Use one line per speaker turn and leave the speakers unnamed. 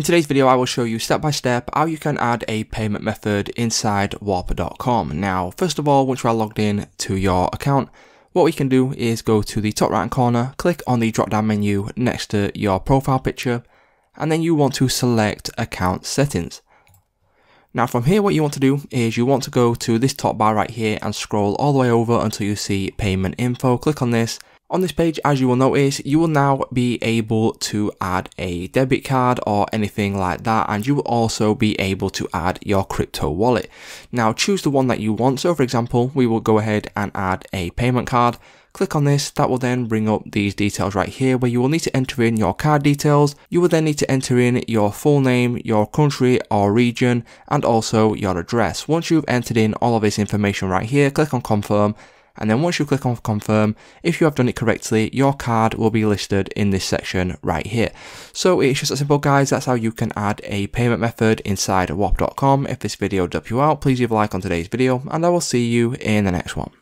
In today's video, I will show you step by step how you can add a payment method inside Whop.com. Now, first of all, once you are logged in to your account, what we can do is go to the top right hand corner, click on the drop down menu next to your profile picture, and then you want to select account settings. Now from here what you want to do is you want to go to this top bar right here and scroll all the way over until you see payment info. Click on this on this page, as you will notice, you will now be able to add a debit card or anything like that, and you will also be able to add your crypto wallet. Now, choose the one that you want. So, for example, we will go ahead and add a payment card. Click on this, that will then bring up these details right here where you will need to enter in your card details. You will then need to enter in your full name, your country or region, and also your address. Once you've entered in all of this information right here, click on confirm and then once you click on confirm, if you have done it correctly, your card will be listed in this section right here. So it's just that simple guys, that's how you can add a payment method inside Whop.com. If this video helped you out, please leave a like on today's video and I will see you in the next one.